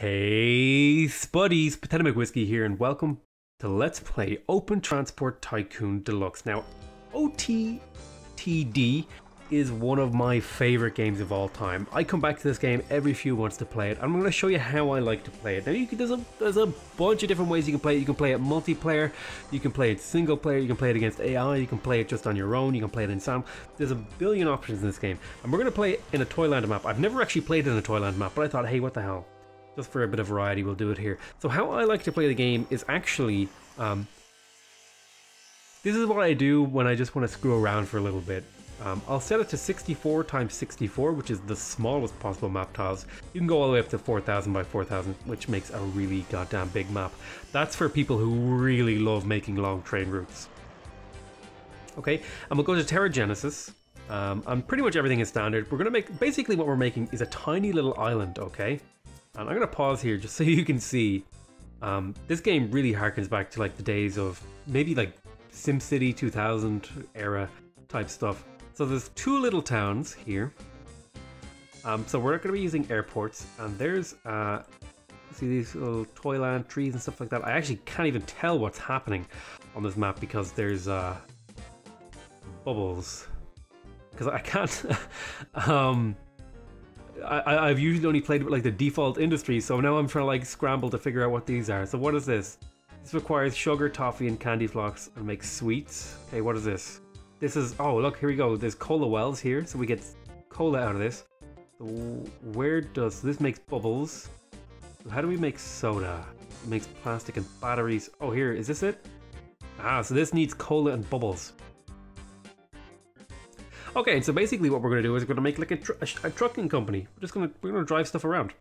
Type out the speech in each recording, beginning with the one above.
Hey, Spuddies, Potato Whiskey here, and welcome to Let's Play Open Transport Tycoon Deluxe. Now, OTTD is one of my favorite games of all time. I come back to this game every few months to play it. I'm going to show you how I like to play it. Now, you can, there's, a, there's a bunch of different ways you can play it. You can play it multiplayer, you can play it single player, you can play it against AI, you can play it just on your own, you can play it in sound. There's a billion options in this game. And we're going to play it in a Toyland map. I've never actually played it in a Toyland map, but I thought, hey, what the hell? Just for a bit of variety, we'll do it here. So how I like to play the game is actually, um, this is what I do when I just want to screw around for a little bit. Um, I'll set it to 64 times 64, which is the smallest possible map tiles. You can go all the way up to 4000 by 4000, which makes a really goddamn big map. That's for people who really love making long train routes. Okay, and we'll go to Terra Genesis. Um, and pretty much everything is standard. We're going to make, basically what we're making is a tiny little island, okay? And I'm going to pause here just so you can see. Um, this game really harkens back to like the days of maybe like SimCity 2000 era type stuff. So there's two little towns here. Um, so we're not going to be using airports. And there's, uh, see these little toyland trees and stuff like that. I actually can't even tell what's happening on this map because there's uh, bubbles. Because I can't... um, I, have usually only played with like the default industry, so now I'm trying to like scramble to figure out what these are. So what is this? This requires sugar, toffee, and candy floss and makes sweets. Okay, what is this? This is, oh look, here we go. There's cola wells here, so we get cola out of this. So where does, this makes bubbles. So how do we make soda? It makes plastic and batteries. Oh here, is this it? Ah, so this needs cola and bubbles. Okay, so basically what we're going to do is we're going to make like a, tr a, trucking company. We're just going to we're going to drive stuff around.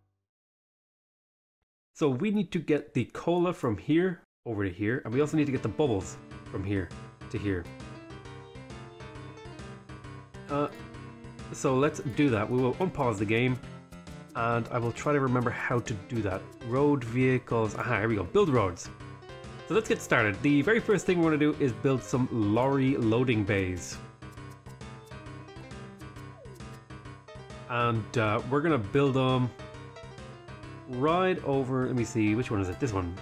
So we need to get the cola from here over to here, and we also need to get the bubbles from here to here. Uh, so let's do that. We will unpause the game, and I will try to remember how to do that. Road vehicles. Aha, here we go. Build roads. So let's get started. The very first thing we're going to do is build some lorry loading bays. And uh, we're gonna build them right over. Let me see, which one is it? This one.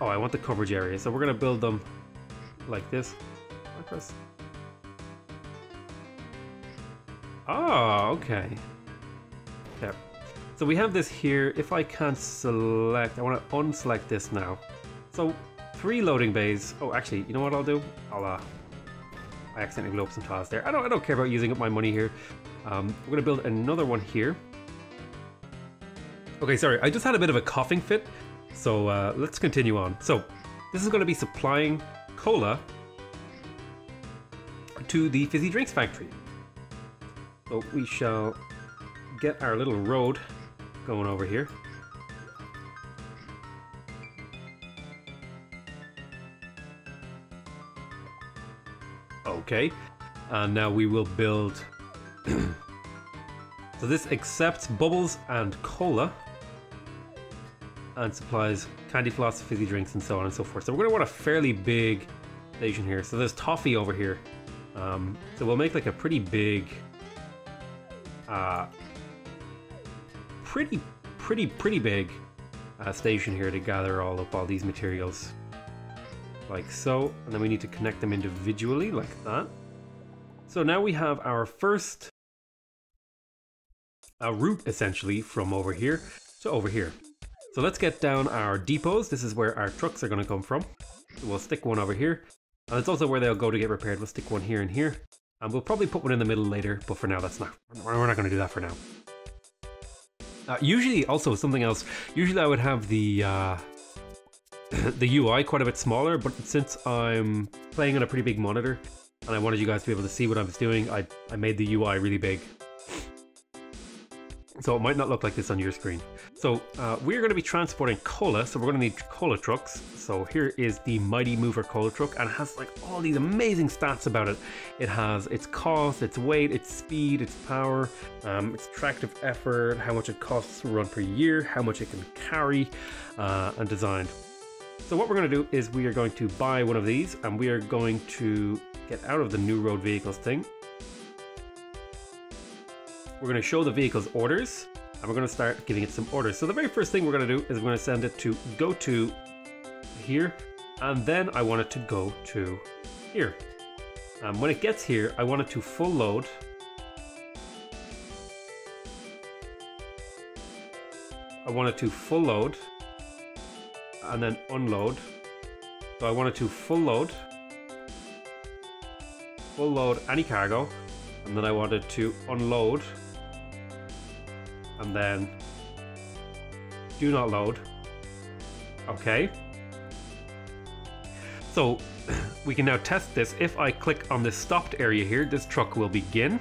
Oh, I want the coverage area, so we're gonna build them like this. Press. Oh, okay. Okay. So we have this here. If I can't select, I want to unselect this now. So three loading bays. Oh, actually, you know what I'll do? I'll uh, I accidentally blew up some tiles there. I don't, I don't care about using up my money here. Um, we're going to build another one here. Okay, sorry, I just had a bit of a coughing fit, so uh, let's continue on. So, this is going to be supplying cola to the fizzy drinks factory. So we shall get our little road going over here. Okay, and now we will build... so this accepts bubbles and cola and supplies candy floss, fizzy drinks, and so on and so forth. So we're going to want a fairly big station here. So there's toffee over here. Um, so we'll make like a pretty big, uh, pretty, pretty, pretty big uh, station here to gather all up all these materials like so, and then we need to connect them individually like that. So now we have our first uh, route essentially from over here to over here. So let's get down our depots. This is where our trucks are going to come from. So we'll stick one over here. And it's also where they'll go to get repaired. We'll stick one here and here. And we'll probably put one in the middle later, but for now that's not, we're not going to do that for now. Uh, usually, also something else, usually I would have the, uh, the UI quite a bit smaller, but since I'm playing on a pretty big monitor and I wanted you guys to be able to see what I was doing, I, I made the UI really big. So it might not look like this on your screen. So uh, we're going to be transporting cola, so we're going to need cola trucks. So here is the Mighty Mover cola truck, and it has like all these amazing stats about it. It has its cost, its weight, its speed, its power, um, its tractive effort, how much it costs to run per year, how much it can carry, uh, and designed. So what we're going to do is we are going to buy one of these and we are going to get out of the new road vehicles thing. we're going to show the vehicle's orders and we're going to start giving it some orders. So the very first thing we're going to do is we're going to send it to go to here and then I want it to go to here. And when it gets here, I want it to full load. I want it to full load and then unload. So I wanted to full load, full load any cargo, and then I wanted to unload and then do not load. Okay. So we can now test this. If I click on the stopped area here, this truck will begin.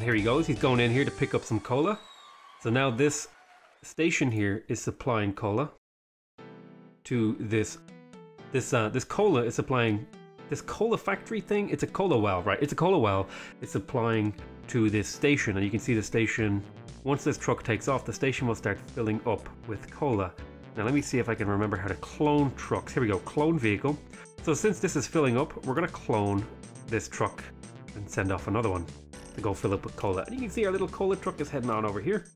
And here he goes, he's going in here to pick up some cola. So now this station here is supplying cola to this this uh, this cola is supplying this cola factory thing. It's a cola well, right? It's a cola well. It's supplying to this station, and you can see the station. Once this truck takes off, the station will start filling up with cola. Now let me see if I can remember how to clone trucks. Here we go, clone vehicle. So since this is filling up, we're gonna clone this truck and send off another one go fill up with cola. And you can see our little cola truck is heading on over here.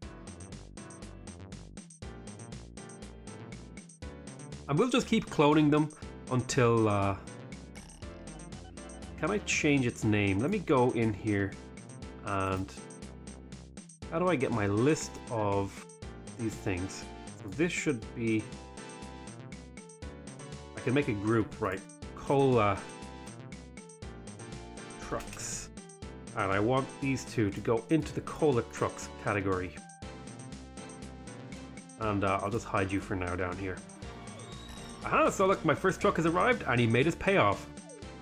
And we'll just keep cloning them until... Uh... Can I change its name? Let me go in here and... How do I get my list of these things? So this should be... I can make a group, right? Cola And I want these two to go into the cola trucks category. And uh, I'll just hide you for now down here. Aha, so look, my first truck has arrived and he made his payoff.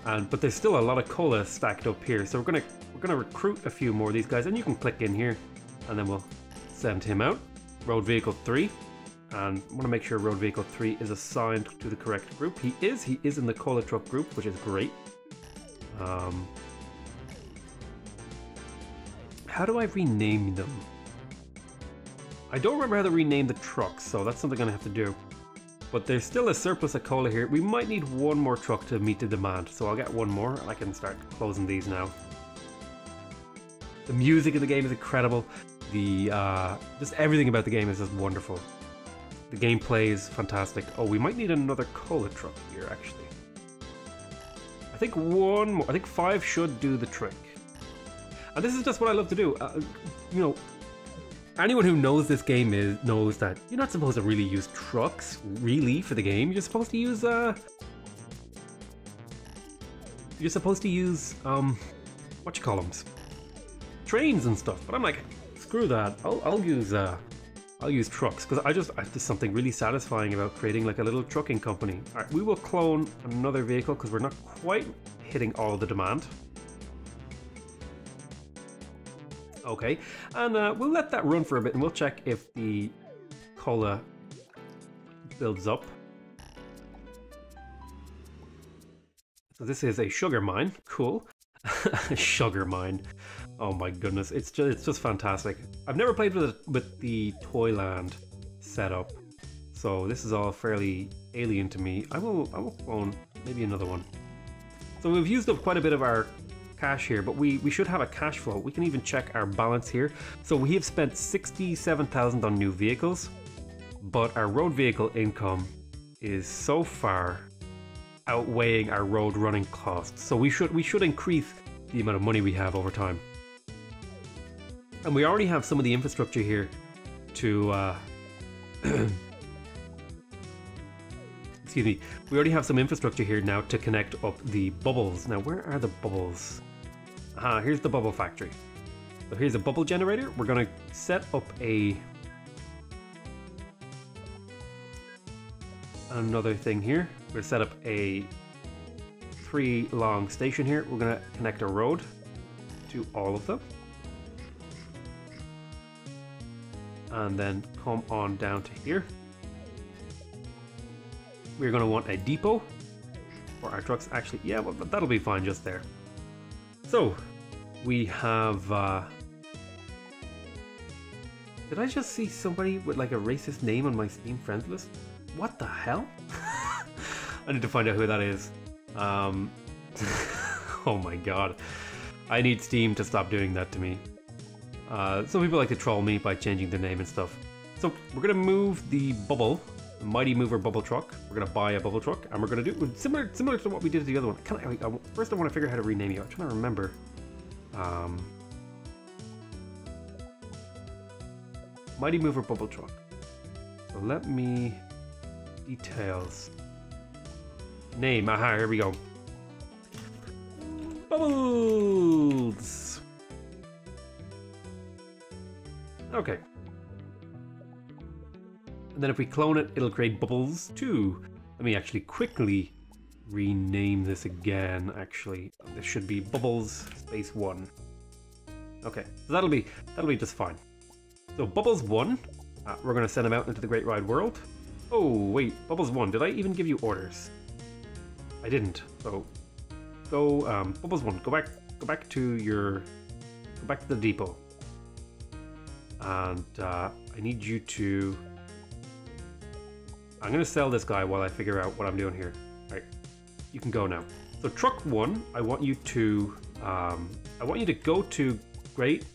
And but there's still a lot of cola stacked up here, so we're gonna we're gonna recruit a few more of these guys, and you can click in here, and then we'll send him out. Road vehicle three, and I want to make sure road vehicle three is assigned to the correct group. He is. He is in the cola truck group, which is great. Um, how do I rename them? I don't remember how to rename the trucks, so that's something I'm gonna have to do. But there's still a surplus of cola here. We might need one more truck to meet the demand, so I'll get one more and I can start closing these now. The music in the game is incredible. The uh, just everything about the game is just wonderful. The gameplay is fantastic. Oh, we might need another cola truck here, actually. I think one more. I think five should do the trick. And this is just what I love to do. Uh, you know, anyone who knows this game is knows that you're not supposed to really use trucks really for the game. You're supposed to use uh you're supposed to use um what you call them trains and stuff. But I'm like, screw that. I'll I'll use uh I'll use trucks because I just there's something really satisfying about creating like a little trucking company. All right, we will clone another vehicle because we're not quite hitting all the demand. Okay, and uh, we'll let that run for a bit and we'll check if the cola builds up. So this is a sugar mine, cool. sugar mine. Oh my goodness, it's just it's just fantastic. I've never played with it, with the Toyland setup, so this is all fairly alien to me. I will I will clone maybe another one. So we've used up quite a bit of our cash here, but we, we should have a cash flow. We can even check our balance here. So we have spent 67,000 on new vehicles, but our road vehicle income is so far outweighing our road running costs. So we should we should increase the amount of money we have over time. And we already have some of the infrastructure here to uh, excuse me, we already have some infrastructure here now to connect up the bubbles. Now, where are the bubbles? Ah, here's the bubble factory. So here's a bubble generator. We're gonna set up a another thing here. We're gonna set up a three long station here. We're gonna connect a road to all of them. And then come on down to here. We're gonna want a depot for our trucks. Actually, yeah, well, that'll be fine just there. So, we have... Uh... Did I just see somebody with like a racist name on my Steam friends list? What the hell? I need to find out who that is. Um, oh my god. I need Steam to stop doing that to me. Uh, some people like to troll me by changing their name and stuff. So we're gonna move the bubble, Mighty Mover bubble truck. We're gonna buy a bubble truck, and we're gonna do similar similar to what we did to the other one. Can I, I, first, I want to figure out how to rename you. I'm trying to remember. Um, Mighty Mover bubble truck. So let me details. Name. Aha, here we go. Bubbles! Okay. And then if we clone it, it'll create bubbles too. Let me actually quickly rename this again, actually. This should be bubbles space one. Okay, so that'll be that'll be just fine. So bubbles one, uh, we're gonna send them out into the great wide world. Oh wait, bubbles one, did I even give you orders? I didn't. So go um, bubbles one, go back go back to your go back to the depot. And uh, I need you to I'm gonna sell this guy while I figure out what I'm doing here. Right, you can go now. So truck one, I want you to, um, I want you to go to great.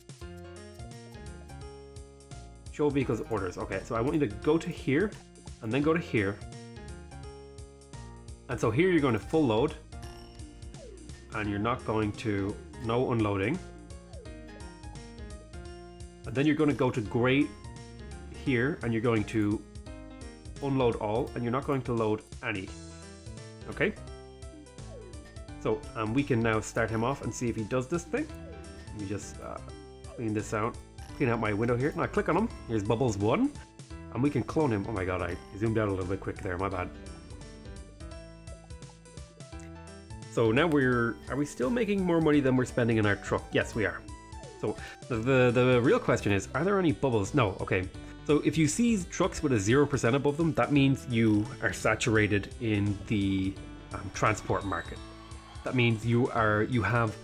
Show vehicles orders. Okay, so I want you to go to here, and then go to here. And so here you're going to full load, and you're not going to no unloading. And then you're going to go to great here, and you're going to unload all, and you're not going to load any. Okay? So um, we can now start him off and see if he does this thing. Let me just uh, clean this out. Clean out my window here. Now click on him. Here's Bubbles 1. And we can clone him. Oh my god, I zoomed out a little bit quick there. My bad. So now we're... Are we still making more money than we're spending in our truck? Yes, we are. So the, the, the real question is, are there any bubbles? No, okay. So if you see trucks with a 0% above them, that means you are saturated in the um, transport market. That means you are you have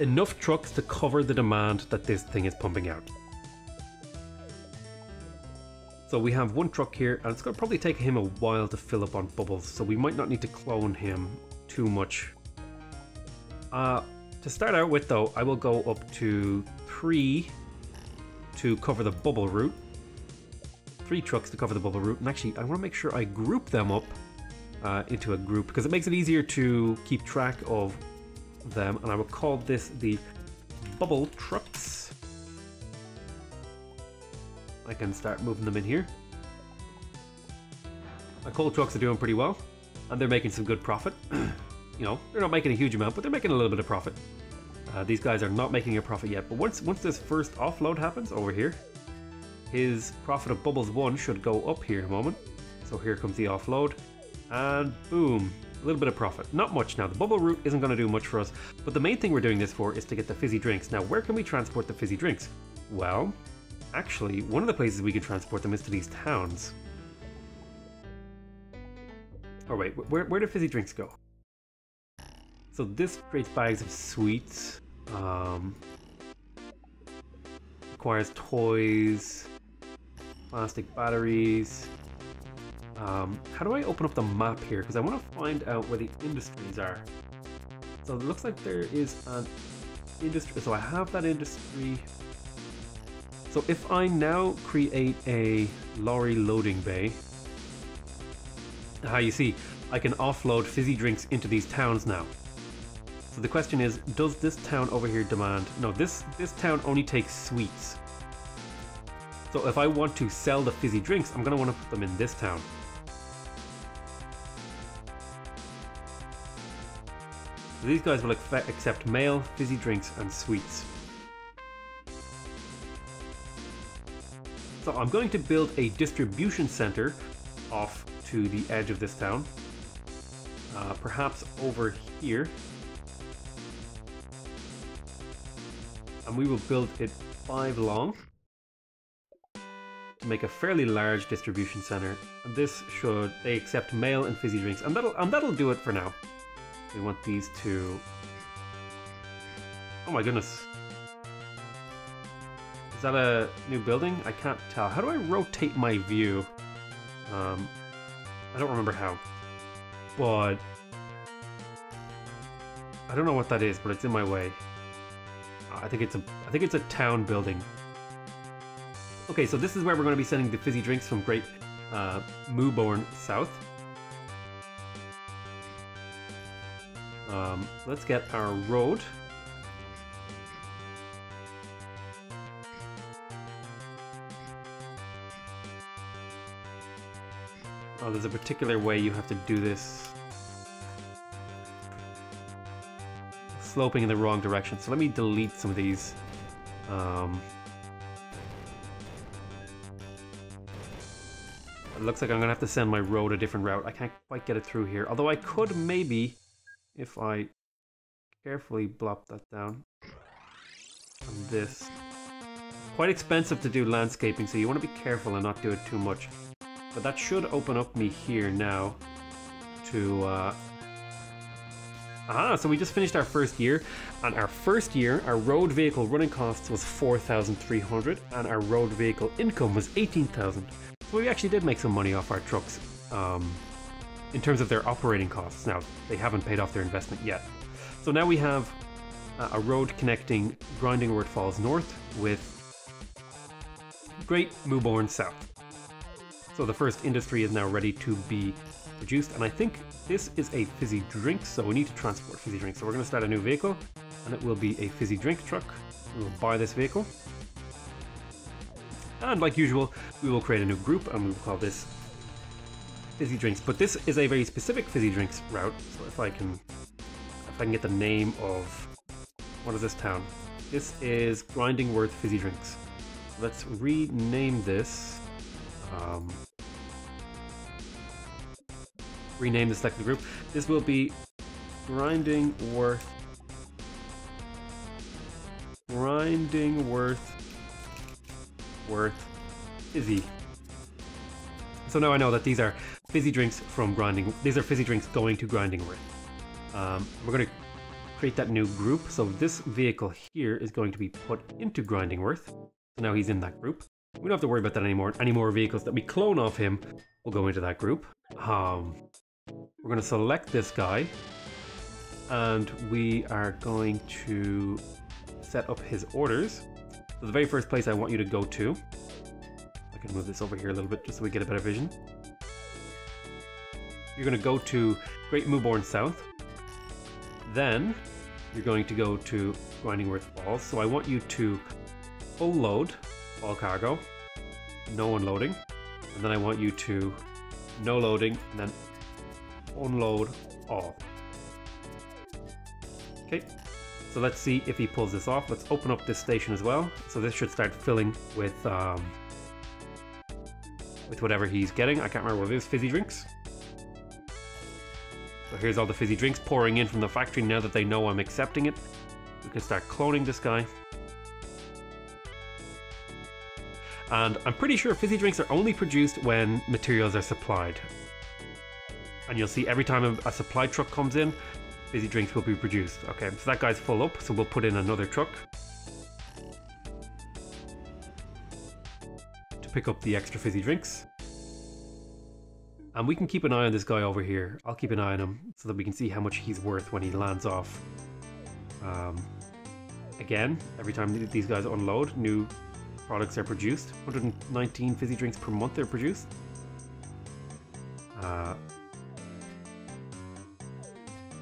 enough trucks to cover the demand that this thing is pumping out. So we have one truck here, and it's going to probably take him a while to fill up on bubbles, so we might not need to clone him too much. Uh, to start out with though, I will go up to three to cover the bubble route three trucks to cover the bubble route. And actually, I want to make sure I group them up uh, into a group because it makes it easier to keep track of them. And I will call this the bubble trucks. I can start moving them in here. My coal trucks are doing pretty well, and they're making some good profit. you know, they're not making a huge amount, but they're making a little bit of profit. Uh, these guys are not making a profit yet, but once once this first offload happens over here, his profit of bubbles 1 should go up here in a moment. So here comes the offload. And boom, a little bit of profit. Not much now. The bubble route isn't going to do much for us. But the main thing we're doing this for is to get the fizzy drinks. Now, where can we transport the fizzy drinks? Well, actually, one of the places we can transport them is to these towns. Oh wait, where, where do fizzy drinks go? So this creates bags of sweets. Um, requires toys plastic batteries. Um, how do I open up the map here? Because I want to find out where the industries are. So it looks like there is an industry. So I have that industry. So if I now create a lorry loading bay, how you see, I can offload fizzy drinks into these towns now. So the question is, does this town over here demand? No, this this town only takes sweets. So if I want to sell the fizzy drinks, I'm going to want to put them in this town. So these guys will accept mail, fizzy drinks, and sweets. So I'm going to build a distribution center off to the edge of this town. Uh, perhaps over here. And we will build it five long make a fairly large distribution center. This should they accept mail and fizzy drinks, and that'll and that'll do it for now. We want these to. Oh my goodness. Is that a new building? I can't tell. How do I rotate my view? Um, I don't remember how. But I don't know what that is, but it's in my way. I think it's a I think it's a town building. Okay, so this is where we're going to be sending the fizzy drinks from Great uh, Mooborn South. Um, let's get our road. Oh, there's a particular way you have to do this. Sloping in the wrong direction. So let me delete some of these. Um, looks like I'm gonna have to send my road a different route. I can't quite get it through here. Although I could maybe, if I carefully blop that down. And this. Quite expensive to do landscaping, so you want to be careful and not do it too much. But that should open up me here now to... Uh... Ah, so we just finished our first year. And our first year, our road vehicle running costs was 4,300 and our road vehicle income was 18,000. We actually did make some money off our trucks um, in terms of their operating costs. Now, they haven't paid off their investment yet. So now we have uh, a road connecting Grindingworth Falls North with Great Mooborn South. So the first industry is now ready to be produced, and I think this is a fizzy drink, so we need to transport fizzy drinks. So we're going to start a new vehicle, and it will be a fizzy drink truck. We will buy this vehicle. And like usual, we will create a new group, and we will call this fizzy drinks. But this is a very specific fizzy drinks route, so if I can, if I can get the name of, what is this town? This is Grinding Worth Fizzy Drinks. Let's rename this um, rename the second group. This will be grinding worth grinding worth worth fizzy. So now I know that these are fizzy drinks from grinding. These are fizzy drinks going to grinding worth. Um, we're going to create that new group. So this vehicle here is going to be put into grinding worth. So now he's in that group. We don't have to worry about that anymore. Any more vehicles that we clone off him will go into that group. Um, we're going to select this guy and we are going to set up his orders. So the very first place I want you to go to, I can move this over here a little bit just so we get a better vision. You're going to go to Great Mooborn South. Then you're going to go to Grindingworth Falls. So I want you to full load all cargo, no unloading, and then I want you to no loading and then unload all. Okay, so let's see if he pulls this off. Let's open up this station as well. So this should start filling with um, with whatever he's getting. I can't remember what it is, fizzy drinks. So here's all the fizzy drinks pouring in from the factory now that they know I'm accepting it. We can start cloning this guy. And I'm pretty sure fizzy drinks are only produced when materials are supplied. And you'll see every time a, supply truck comes in, fizzy drinks will be produced. Okay, so that guy's full up, so we'll put in another truck. To pick up the extra fizzy drinks. And we can keep an eye on this guy over here. I'll keep an eye on him so that we can see how much he's worth when he lands off. Um, again, every time these guys unload, new products are produced. 119 fizzy drinks per month are produced. Uh,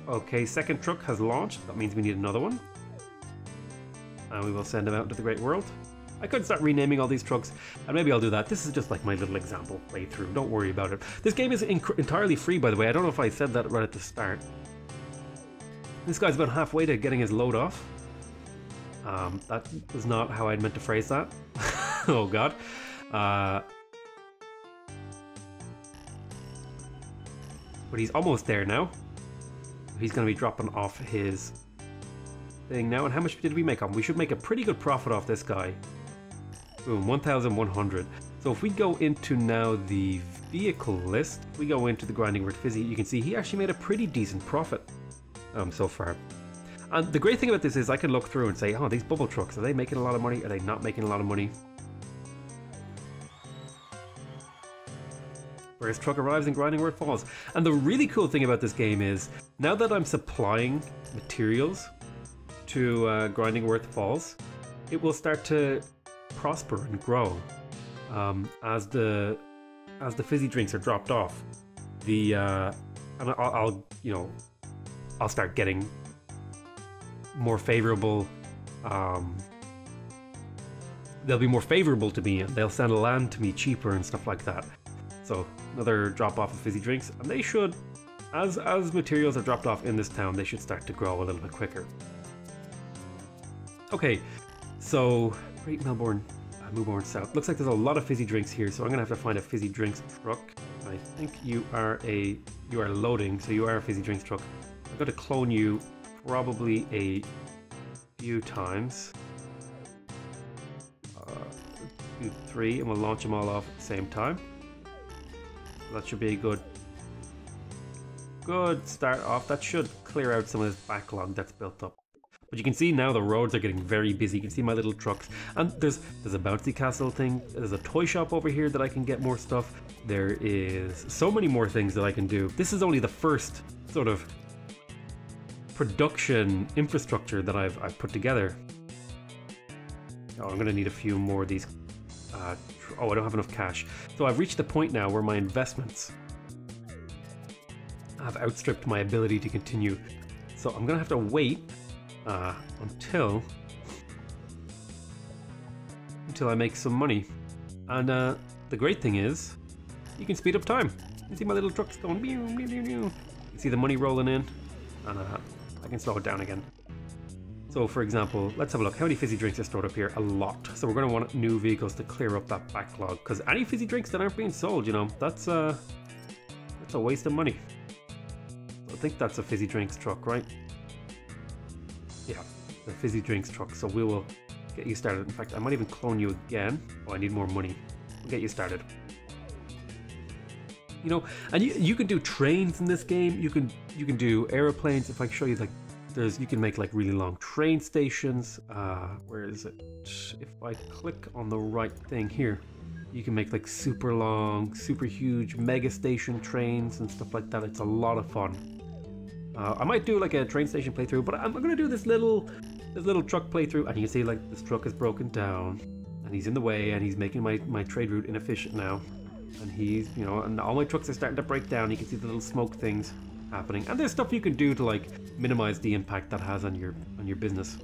okay, second truck has launched. That means we need another one. And we will send them out into the great world. I could start renaming all these trucks, and maybe I'll do that. This is just like my little example playthrough. Don't worry about it. This game is entirely free, by the way. I don't know if I said that right at the start. This guy's about halfway to getting his load off. Um, that was not how I'd meant to phrase that. oh god. Uh, but he's almost there now. He's going to be dropping off his thing now. And how much did we make on? We should make a pretty good profit off this guy. Boom, 1,100. So if we go into now the vehicle list, we go into the grinding Grindingworth Fizzy, you can see he actually made a pretty decent profit um, so far. And the great thing about this is I can look through and say, oh, these bubble trucks, are they making a lot of money? Are they not making a lot of money? Where his truck arrives and Grindingworth Falls. And the really cool thing about this game is, now that I'm supplying materials to uh, Grindingworth Falls, it will start to prosper and grow um, as the as the fizzy drinks are dropped off. The uh, and I'll, I'll you know I'll start getting more favorable. Um, they'll be more favorable to me, and they'll send land to me cheaper and stuff like that. So another drop off of fizzy drinks, and they should, as as materials are dropped off in this town, they should start to grow a little bit quicker. Okay, so Great Melbourne, uh, Melbourne South. Looks like there's a lot of fizzy drinks here, so I'm gonna have to find a fizzy drinks truck. I think you are a you are loading, so you are a fizzy drinks truck. I'm gonna clone you probably a few times. Uh, two, three, and we'll launch them all off at the same time. That should be a good, good start off. That should clear out some of this backlog that's built up. But you can see now the roads are getting very busy. You can see my little trucks. And there's there's a bouncy castle thing. There's a toy shop over here that I can get more stuff. There is so many more things that I can do. This is only the first sort of production infrastructure that I've, I've put together. Oh, I'm gonna need a few more of these. Uh, oh, I don't have enough cash. So I've reached the point now where my investments have outstripped my ability to continue. So I'm gonna have to wait uh, until until I make some money. And uh, the great thing is, you can speed up time. You see my little trucks going. You see the money rolling in, and uh, I can slow it down again. So for example, let's have a look. How many fizzy drinks are stored up here? A lot. So we're going to want new vehicles to clear up that backlog. Because any fizzy drinks that aren't being sold, you know, that's, uh, that's a waste of money. I think that's a fizzy drinks truck, right? Yeah, the fizzy drinks truck. So we will get you started. In fact, I might even clone you again. Oh, I need more money. We'll get you started. You know, and you, you can do trains in this game. You can you can do aeroplanes. If I show you like, there's you can make like really long train stations. Uh, where is it? If I click on the right thing here, you can make like super long, super huge mega station trains and stuff like that. It's a lot of fun. Uh, I might do like a train station playthrough, but I'm gonna do this little this little truck playthrough, and you can see like this truck is broken down, and he's in the way, and he's making my my trade route inefficient now. And he's, you know, and all my trucks are starting to break down. You can see the little smoke things happening, and there's stuff you can do to like minimize the impact that has on your on your business.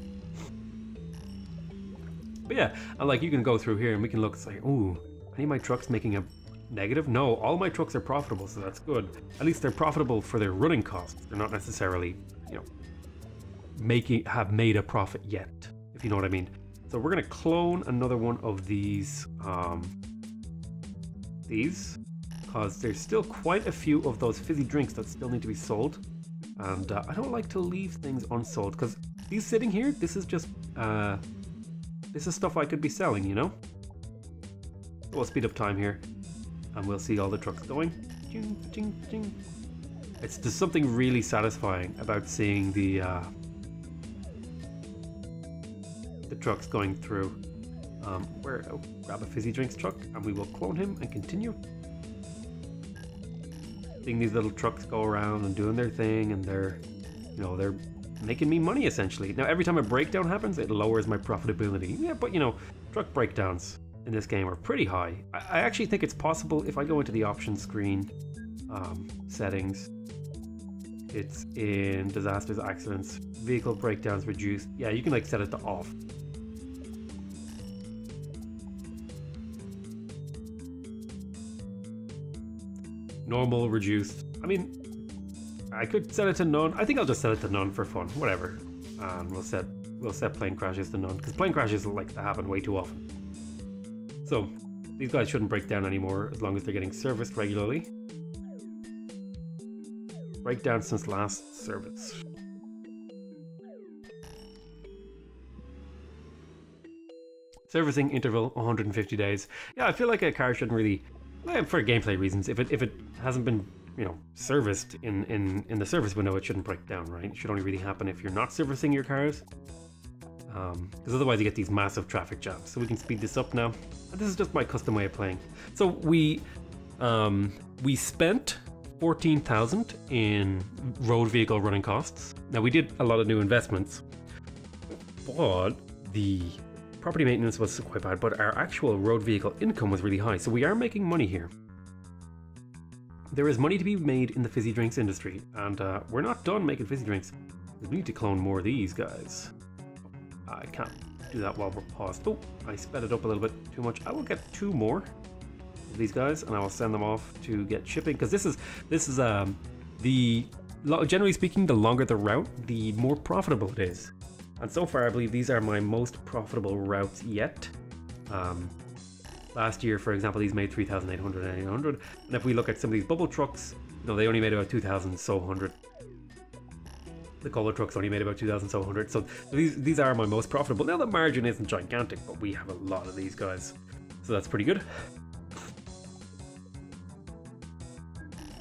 But yeah, and like you can go through here and we can look. It's like, ooh, any of my trucks making a negative? No, all my trucks are profitable, so that's good. At least they're profitable for their running costs. They're not necessarily, you know, making have made a profit yet, if you know what I mean. So we're gonna clone another one of these, um, these, because there's still quite a few of those fizzy drinks that still need to be sold. And uh, I don't like to leave things unsold, because these sitting here, this is just, uh, this is stuff I could be selling, you know? We'll speed up time here and we'll see all the trucks going. It's just something really satisfying about seeing the uh, the trucks going through. Um, where oh, grab a fizzy drinks truck and we will clone him and continue. Seeing these little trucks go around and doing their thing, and they're, you know, they're making me money essentially. Now every time a breakdown happens, it lowers my profitability. Yeah, but you know, truck breakdowns in this game are pretty high. I, I actually think it's possible if I go into the options screen, um, settings, it's in disasters, accidents, vehicle breakdowns reduced. Yeah, you can like set it to off. Normal, reduced. I mean, I could set it to none. I think I'll just set it to none for fun. Whatever. And we'll set we'll set plane crashes to none because plane crashes like to happen way too often. So these guys shouldn't break down anymore as long as they're getting serviced regularly. Breakdown since last service. Servicing interval 150 days. Yeah, I feel like a car shouldn't really, for gameplay reasons, if it if it hasn't been you know serviced in in in the service window, it shouldn't break down, right? It should only really happen if you're not servicing your cars because um, otherwise you get these massive traffic jams. So we can speed this up now. This is just my custom way of playing. So we, um, we spent 14,000 in road vehicle running costs. Now we did a lot of new investments, but the property maintenance was quite bad, but our actual road vehicle income was really high. So we are making money here. There is money to be made in the fizzy drinks industry, and uh, we're not done making fizzy drinks. We need to clone more of these guys. I can't do that while we're paused. Oh, I sped it up a little bit too much. I will get two more of these guys, and I will send them off to get shipping because this is this is um the generally speaking, the longer the route, the more profitable it is. And so far, I believe these are my most profitable routes yet. Um, last year, for example, these made 3,800 and 800. And if we look at some of these bubble trucks, no, they only made about 2,000 so 100. The cola trucks only made about 2,000 so 100. So these, these are my most profitable. Now, the margin isn't gigantic, but we have a lot of these guys. So that's pretty good.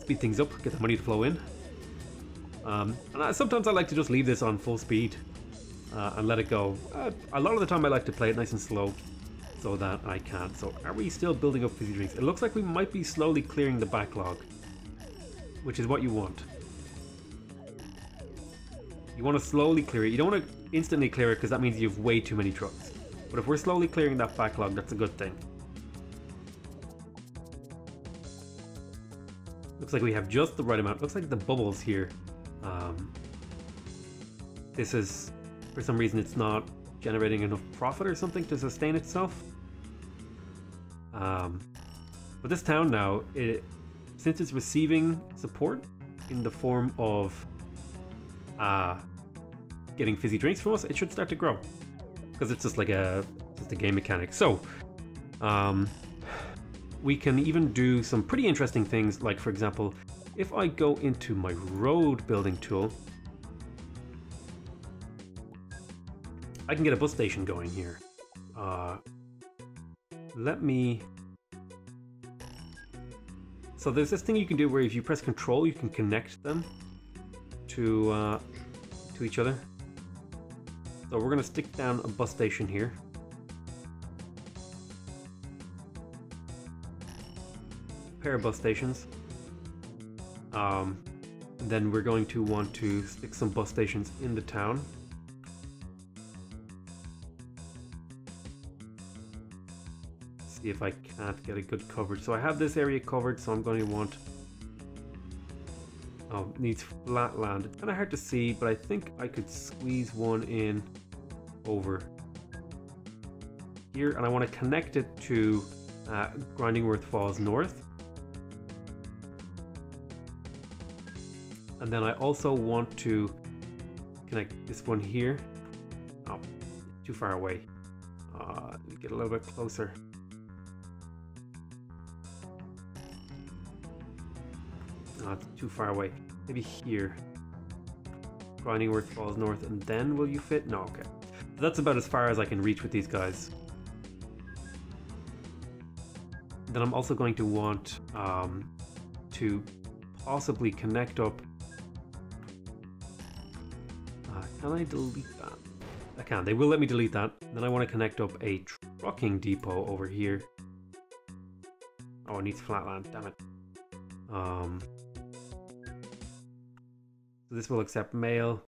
Speed things up, get the money to flow in. Um, and I, sometimes I like to just leave this on full speed uh, and let it go. Uh, a lot of the time I like to play it nice and slow so that I can. So are we still building up fizzy drinks? It looks like we might be slowly clearing the backlog, which is what you want. You want to slowly clear it. You don't want to instantly clear it because that means you have way too many trucks. But if we're slowly clearing that backlog, that's a good thing. Looks like we have just the right amount. Looks like the bubbles here. Um, this is for some reason it's not generating enough profit or something to sustain itself. Um, but this town now, it, since it's receiving support in the form of uh, getting fizzy drinks from us, it should start to grow because it's just like a just a game mechanic. So um, we can even do some pretty interesting things, like for example, if I go into my road building tool I can get a bus station going here. Uh, let me... So there's this thing you can do where if you press control, you can connect them to, uh, to each other. So we're to stick down a bus station here. pair of bus stations. Um, then we're going to want to stick some bus stations in the town. See if I can't get a good coverage. So I have this area covered, so I'm going to want... Oh, needs flat land. It's kind of hard to see, but I think I could squeeze one in over here, and I want to connect it to uh, Grindingworth Falls North. And then I also want to connect this one here. Oh, too far away. Uh, get a little bit closer. Not too far away. Maybe here. Grindingworth falls north, and then will you fit? No, okay. that's about as far as I can reach with these guys. Then I'm also going to want um, to possibly connect up. Uh, can I delete that? I can. They will let me delete that. Then I want to connect up a trucking depot over here. Oh, it needs flatland. Damn it. Um, so this will accept mail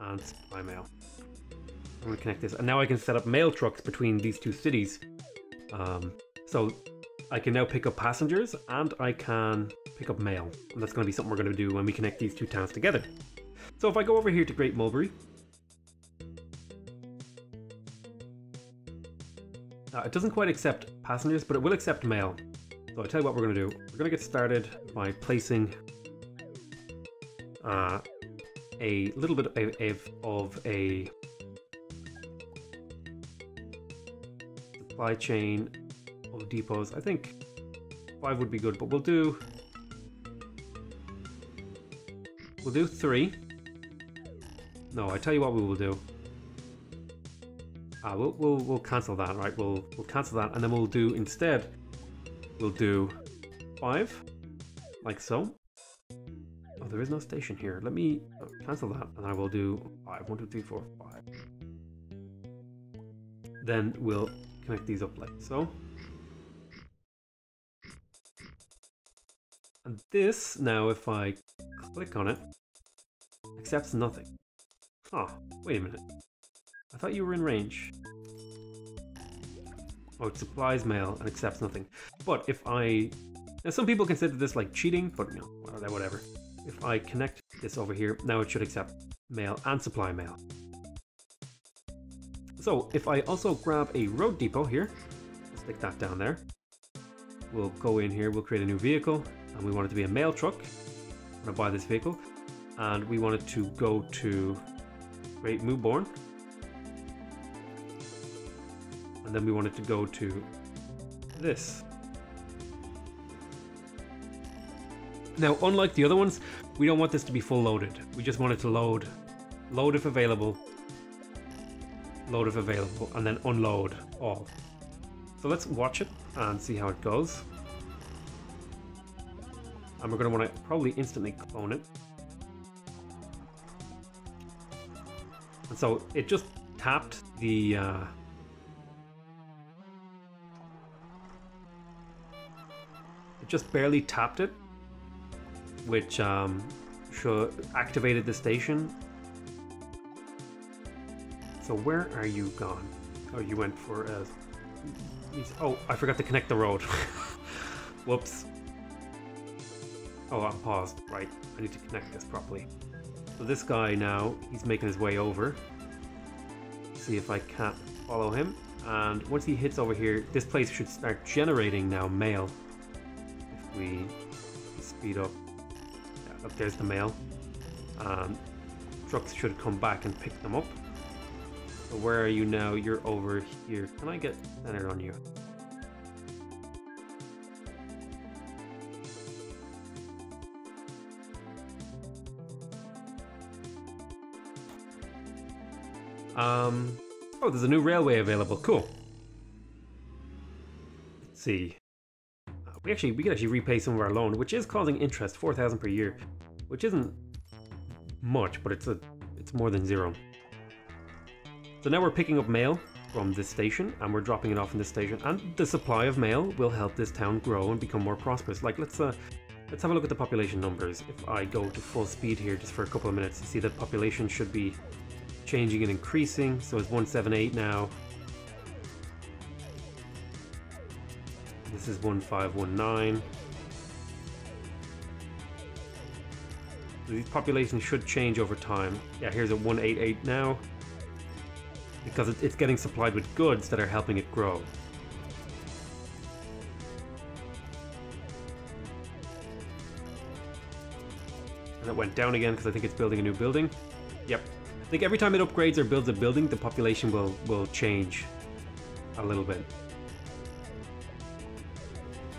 and supply mail. I'm to connect this. And now I can set up mail trucks between these two cities. Um, so I can now pick up passengers and I can pick up mail. And that's going to be something we're going to do when we connect these two towns together. So if I go over here to Great Mulberry, uh, it doesn't quite accept passengers, but it will accept mail. So I'll tell you what we're going to do. We're going to get started by placing uh, a little bit of, of a supply chain of depots. I think five would be good, but we'll do we'll do three. No, I tell you what we will do. Uh, we'll, we'll we'll cancel that, right? We'll we'll cancel that, and then we'll do instead. We'll do five, like so. There is no station here. Let me uh, cancel that and I will do five. One, two, three, four, five. Then we'll connect these up like so. And this, now if I click on it, accepts nothing. Oh, wait a minute. I thought you were in range. Oh, it supplies mail and accepts nothing. But if I... Now some people consider this like cheating, but no, whatever. If I connect this over here, now it should accept mail and supply mail. So if I also grab a road depot here, stick that down there. We'll go in here, we'll create a new vehicle, and we want it to be a mail truck. I'm gonna buy this vehicle, and we want it to go to Great Mewborn. And then we want it to go to this. Now, unlike the other ones, we don't want this to be full loaded. We just want it to load, load if available, load if available, and then unload all. So let's watch it and see how it goes. And we're going to want to probably instantly clone it. And so it just tapped the... Uh, it just barely tapped it, which um, activated the station so where are you gone? Oh, you went for a... Oh, I forgot to connect the road. Whoops. Oh, I'm paused. Right, I need to connect this properly. So this guy now, he's making his way over. See if I can't follow him. And once he hits over here, this place should start generating now mail. If we speed up. Look, there's the mail. Um, trucks should come back and pick them up. So where are you now? You're over here. Can I get centered on you? Um, oh, there's a new railway available. Cool. Let's see. We actually we can actually repay some of our loan, which is causing interest, four thousand per year, which isn't much, but it's a it's more than zero. So now we're picking up mail from this station and we're dropping it off in this station and the supply of mail will help this town grow and become more prosperous. Like let's uh, let's have a look at the population numbers. If I go to full speed here just for a couple of minutes, you see that population should be changing and increasing. So it's 178 now. This is 1519. These populations should change over time. Yeah, here's a 188 now because it's getting supplied with goods that are helping it grow. And it went down again because I think it's building a new building. Yep. I think every time it upgrades or builds a building, the population will, will change a little bit.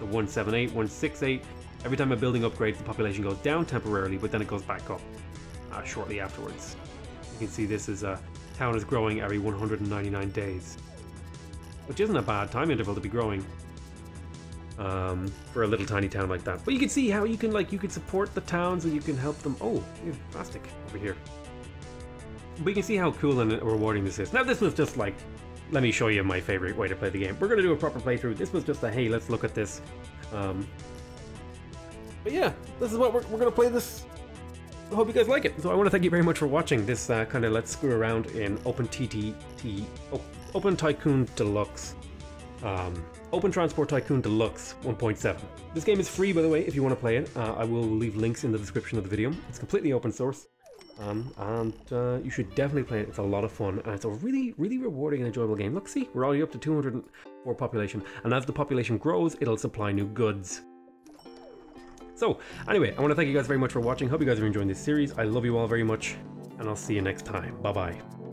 So 178, 168. Every time a building upgrades, the population goes down temporarily, but then it goes back up uh, shortly afterwards. You can see this is a town is growing every 199 days. Which isn't a bad time interval to be growing. Um, for a little tiny town like that. But you can see how you can like you can support the towns and you can help them. Oh, you have plastic over here. But you can see how cool and rewarding this is. Now this was just like, let me show you my favorite way to play the game. We're gonna do a proper playthrough. This was just a hey, let's look at this. Um, but yeah, this is what we're, we're gonna play this I hope you guys like it. So I want to thank you very much for watching this uh, kind of let's screw around in Open TTD, Open Tycoon Deluxe, um, Open Transport Tycoon Deluxe 1.7. This game is free, by the way, if you want to play it. Uh, I will leave links in the description of the video. It's completely open source. Um, and uh, you should definitely play it. It's a lot of fun, and it's a really, really rewarding and enjoyable game. Look, see, we're already up to 204 population, and as the population grows, it'll supply new goods. So, anyway, I want to thank you guys very much for watching. Hope you guys are enjoying this series. I love you all very much, and I'll see you next time. Bye bye.